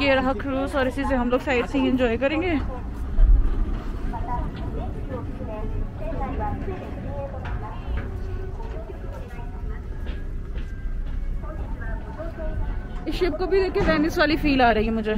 ये रहा क्रूज और इसी से हम लोग साइड सीइंग एंजॉय करेंगे। इस शिप को भी देख वेनिस वाली फील आ रही है मुझे।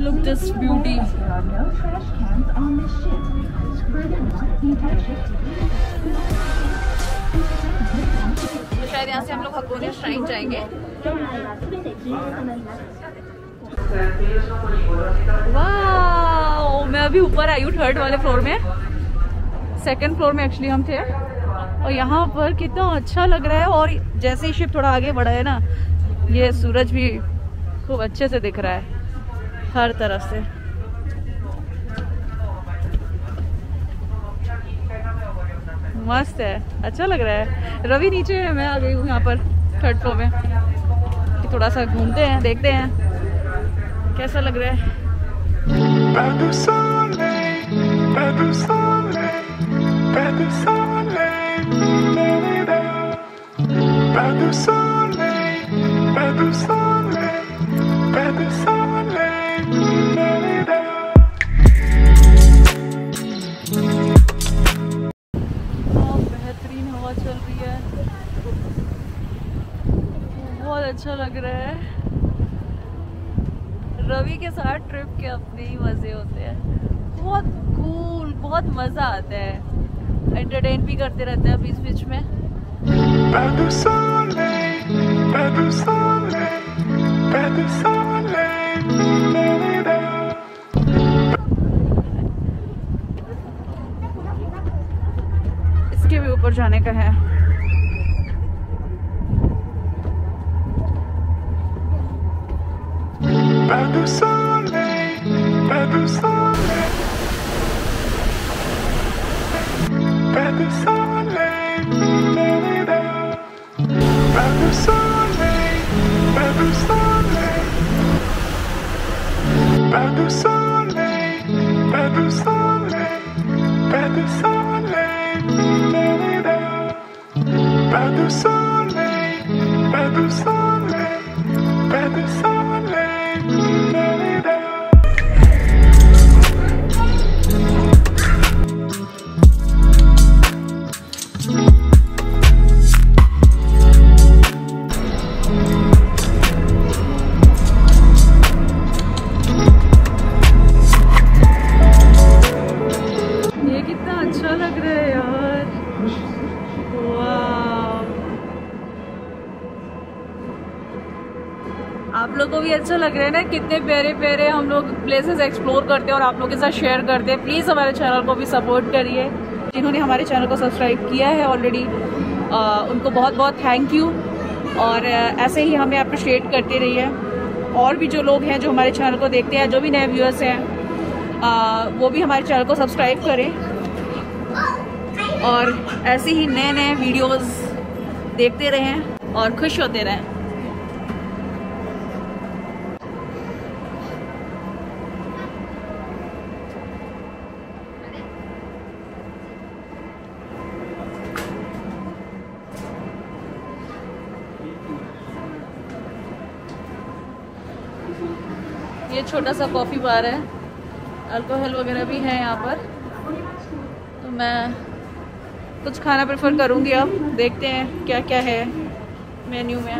Look, this beauty. शायद यहाँ से हम लोग हकोनिया श्राइन जाएँगे। वाह मैं अभी ऊपर आई हूँ थर्ड वाले फ्लोर में। सेकंड फ्लोर में एक्चुअली हम थे। और यहाँ पर कितना अच्छा लग रहा है और जैसे ही शिप थोड़ा आगे बढ़ा है ना, ये सूरज भी खूब अच्छे से दिख रहा है हर तरफ़ से मस्त है अच्छा लग रहा है रवि नीचे है मैं आ गई हूँ यहाँ पर थर्ड फ्लोर में कि थोड़ा सा घूमते हैं देखते हैं कैसा लग रहा है Pas de soleil, pas अच्छा लग रहा है। रवि के साथ ट्रिप के अपने ही मज़े होते हैं। बहुत कूल बहुत मज़ा आता है। एंटरटेन भी करते रहते हैं बीच बीच में इसके भी ऊपर जाने का है। Pas Pas de soleil, pas de soleil. Pas de soleil, la-la-la. ये कितना अच्छा लग रहा है यार वाह आप लोग को भी अच्छा लग रहा है ना, कितने प्यारे प्यारे हम लोग प्लेसेस एक्सप्लोर करते हैं और आप लोग के साथ शेयर करते हैं। प्लीज़ हमारे चैनल को भी सपोर्ट करिए। जिन्होंने हमारे चैनल को सब्सक्राइब किया है ऑलरेडी उनको बहुत बहुत थैंक यू और ऐसे ही हमें अप्रिशिएट करते रहिए। और भी जो लोग हैं जो हमारे चैनल को देखते हैं, जो भी नए व्यूअर्स हैं वो भी हमारे चैनल को सब्सक्राइब करें। और ऐसे ही नए नए वीडियोस देखते रहें और खुश होते रहें। ये छोटा सा कॉफ़ी बार है। अल्कोहल वगैरह भी है यहाँ पर। तो मैं कुछ खाना प्रेफर करूँगी अब। देखते हैं क्या क्या है मेन्यू में।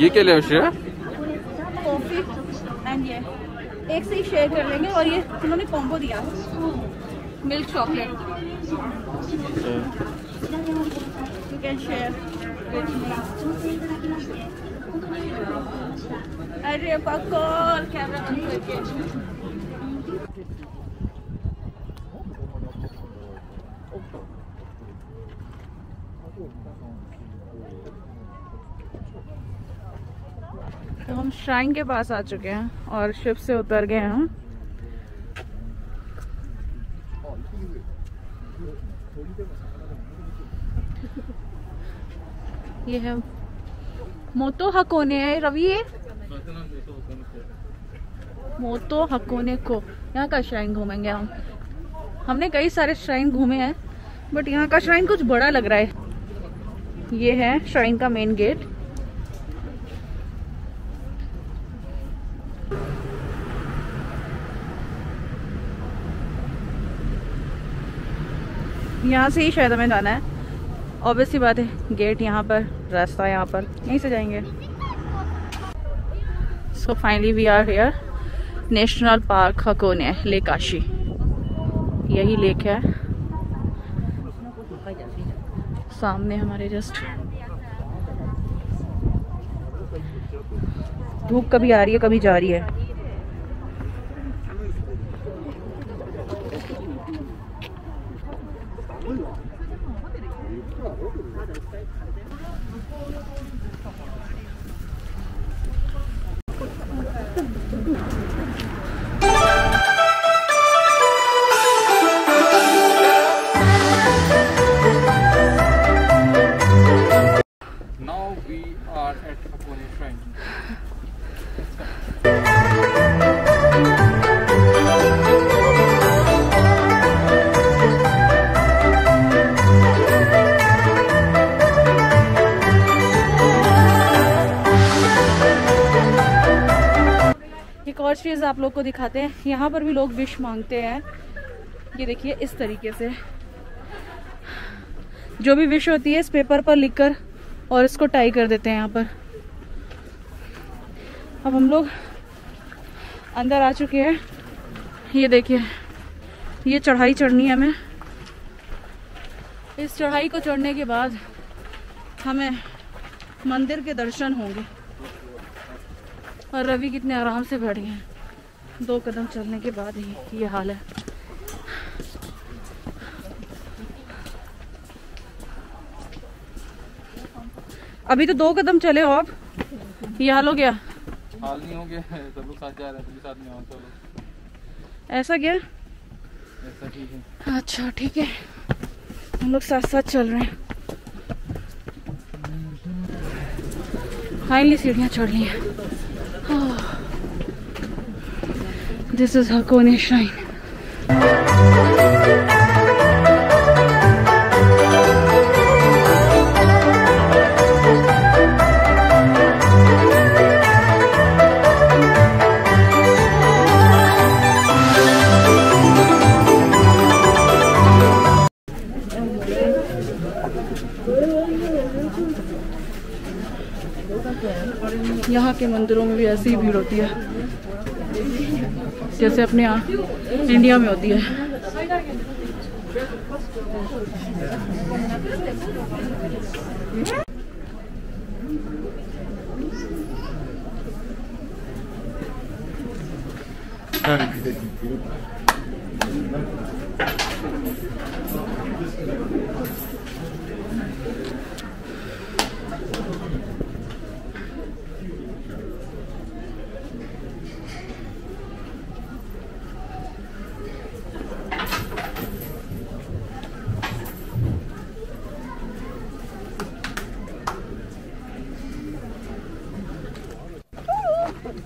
ये क्या ले एंड ये, एक से ही शेयर कर लेंगे और ये उन्होंने कॉम्बो दिया। Milk chocolate you can share अरे पकड़ कैमरा बंद करके। तो हम श्राइन के पास आ चुके हैं और शिप से उतर गए हम ये है मोतो हकोने, है रवि ये? मोतो हकोने को। यहाँ का श्राइन घूमेंगे हम। हमने कई सारे श्राइन घूमे हैं बट यहाँ का श्राइन कुछ बड़ा लग रहा है। ये है श्राइन का मेन गेट यहाँ से ही शायद हमें जाना है। ऑब्वियसली बात है गेट यहाँ पर, रास्ता यहाँ पर, यहीं से जाएँगे। So finally we are here national park Hakone lake Kashi यही लेक है। सामने हमारे जस्ट धूप कभी आ रही है, कभी जा रही है। और चीज़ आप लोग को दिखाते हैं। यहाँ पर भी लोग विश मांगते हैं। ये देखिए, इस तरीके से। जो भी विश होती है, इस पेपर पर लिखकर और इसको टाई कर देते हैं यहाँ पर। अब हम लोग अंदर आ चुके हैं। ये देखिए, ये चढ़ाई चढ़नी है हमें। इस चढ़ाई को चढ़ने के बाद हमें मंदिर के दर्शन होंगे। और रवि कितने आराम से बैठ गए हैं। दो कदम चलने के बाद ही ये हाल है। अभी तो दो कदम चले हो आप ये हाल हो गया? हाल नहीं हो गया है, सब लोग साथ जा रहे हैं साथ में आओ चलो। ऐसा क्या? ऐसा ठीक है। अच्छा ठीक है। हम लोग साथ साथ चल रहे हैं। फाइनली सीढ़ियाँ चढ़ ली हैं। दिस इज़ हकोने श्राइन यहाँ के मंदिरों में भी ऐसी भीड़ होती है। जैसे अपने यहाँ इंडिया में होती है।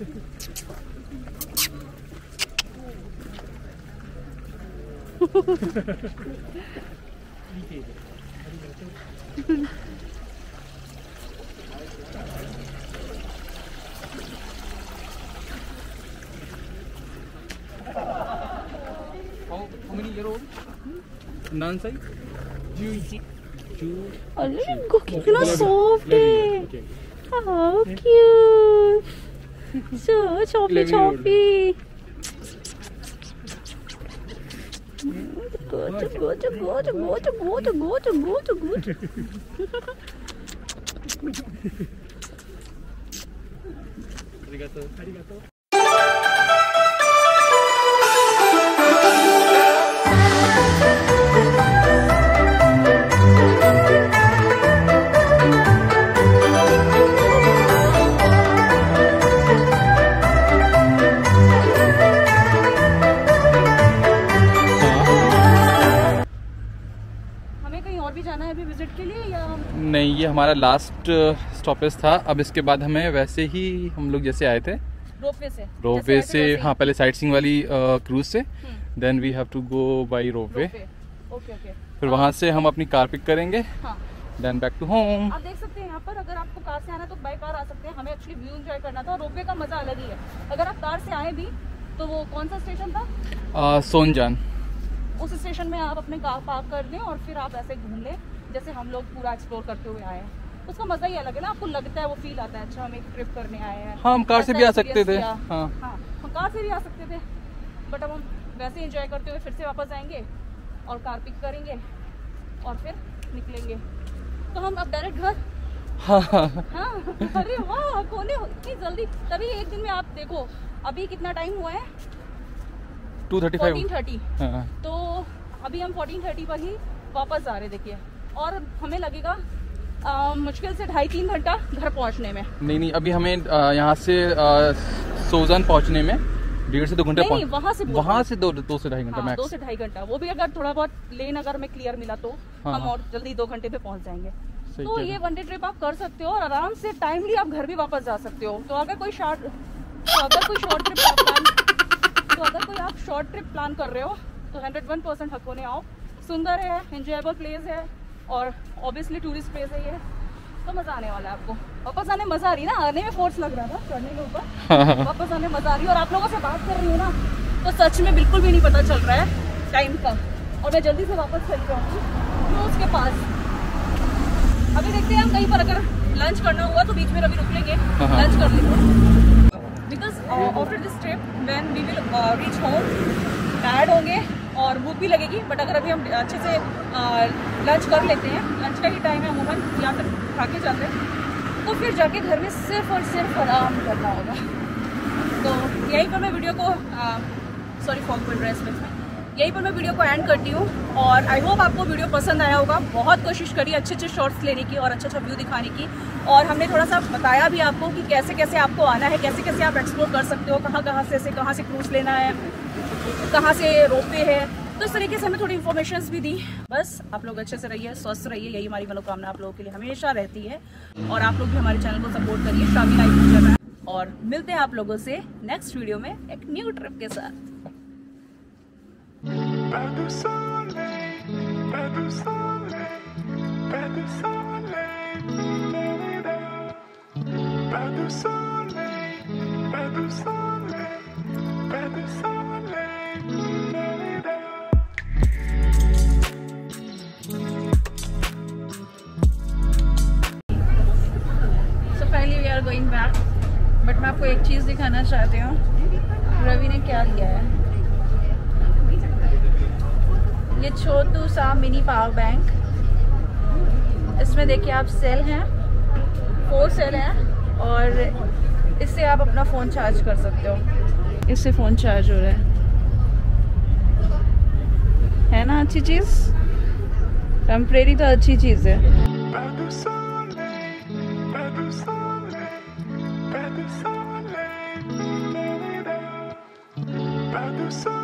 見ている。ありがとう。How, how many year old? 何歳？11。10. A little cookie. Look so big. How cute. Su, Chofi, Chofi. Good, good, good, good, good, good, good, good. Arigatou. Arigatou. हमारा लास्ट स्टॉपेज था। अब इसके बाद हमें वैसे ही हम लोग जैसे आए थे। रोपवे से। रोपवे से हाँ। पहले साइट सीइंग वाली क्रूज से। हम्म। Then we have to go by ropeway ropeway okay okay फिर वहाँ से हम अपनी कार पिक करेंगे। देन बैक टू होम आप देख सकते हैं यहाँ पर अगर आपको कार से आना तो बाई कार आ सकते हैं। हमें एक्चुअली व्यू एंजॉय करना था। रोपवे का मज़ा अलग ही है। अगर आप कार से आए भी तो वो कौन सा स्टेशन था? सोनजान। उस स्टेशन में आप अपने कार पार्क कर दें और फिर आप ऐसे घूम लें। जैसे हम लोग पूरा एक्सप्लोर करते हुए आए हैं। उसका मज़ा ही अलग है ना आपको लगता है वो फील आता है अच्छा हम एक ट्रिप करने आए हैं। हाँ हम कार से भी आ सकते थे। हाँ। हाँ हम कार से भी आ सकते थे बट अब हम वैसे इंजॉय करते हुए फिर से वापस आएँगे और कार पिक करेंगे और फिर निकलेंगे। तो हम अब डायरेक्ट घर। हाँ। हाँ। अरे वाह कोने इतनी जल्दी। तभी एक दिन में आप देखो अभी कितना टाइम हुआ है? Two thirty fourteen five thirty तो अभी हम फोर्टीन थर्टी पर ही वापस आ रहे देखिए। और हमें लगेगा आ, मुश्किल से ढाई तीन घंटा घर पहुँचने में। नहीं नहीं अभी हमें यहाँ से अ, सोजन पहुँचने में डेढ़ से दो घंटे नहीं, वहाँ से वहाँ से दो दो से ढाई घंटा हाँ, दो से ढाई घंटा। वो भी अगर थोड़ा बहुत लेन अगर हमें क्लियर मिला तो हाँ, हम हाँ। और जल्दी दो घंटे पे पहुँच जाएँगे। तो ये रहे वन डे ट्रिप आप कर सकते हो और आराम से टाइमली आप घर भी वापस जा सकते हो। तो अगर कोई शॉर्ट तो अगर कोई शॉर्ट ट्रिप प्लान तो अगर कोई आप शॉर्ट ट्रिप प्लान कर रहे हो तो हंड्रेड वन परसेंट हकोने आओ। सुंदर है एंजॉयबल प्लेस है। और ऑब्वियसली टूरिस्ट प्लेस है ये तो मज़ा आने वाला है आपको। वापस आने मज़ा आ रही है ना? आने में फोर्स लग रहा था चढ़ने के ऊपर। वापस आने मज़ा आ रही है। और आप लोगों से बात कर रही हूँ ना तो सच में बिल्कुल भी नहीं पता चल रहा है टाइम का। और मैं जल्दी से वापस चली जाऊँगी क्रूज के पास? अभी देखते हैं हम कहीं पर अगर लंच करना हुआ तो बीच में अभी रुक लेंगे। लंच कर लेंगे। Because after this trip when we will reach home tired होंगे। और भूख भी लगेगी बट अगर अभी हम अच्छे से लंच कर लेते हैं लंच का ही टाइम है अमूमन यहाँ फिर खा के जाते हैं तो फिर जाके घर में सिर्फ़ और सिर्फ़ आराम करना होगा। तो यहीं पर मैं वीडियो को सॉरी फॉर्म को ड्रेस में। यहीं पर मैं वीडियो को एंड करती हूँ, और आई होप आपको वीडियो पसंद आया होगा। बहुत कोशिश करी अच्छे अच्छे शॉर्ट्स लेने की और अच्छा अच्छा व्यू दिखाने की, और हमने थोड़ा सा बताया भी आपको कि कैसे कैसे आपको आना है कैसे कैसे आप एक्सप्लोर कर सकते हो कहाँ कहाँ से से कहाँ से क्रूज लेना है। कहाँ से रोपवे है? तो इस तरीके से हमें थोड़ी इन्फॉर्मेशन भी दी। बस, आप लोग अच्छे से रहिए, स्वस्थ रहिए, यही हमारी मनोकामना आप लोगों के लिए हमेशा रहती है। और आप लोग भी हमारे चैनल को सपोर्ट करिए, शादी लाइफ चल रहा है। और मिलते हैं आप लोगों से नेक्स्ट वीडियो में एक न्यू ट्रिप के साथ। एक चीज़ दिखाना चाहती हूँ। रवि ने क्या लिया है? ये छोटू सा मिनी पावर बैंक। इसमें देखिए आप सेल हैं, फोर सेल हैं, और इससे आप अपना फ़ोन चार्ज कर सकते हो। इससे फ़ोन चार्ज हो रहा है। है ना अच्छी चीज़? टेम्परेरी तो अच्छी चीज़ है। so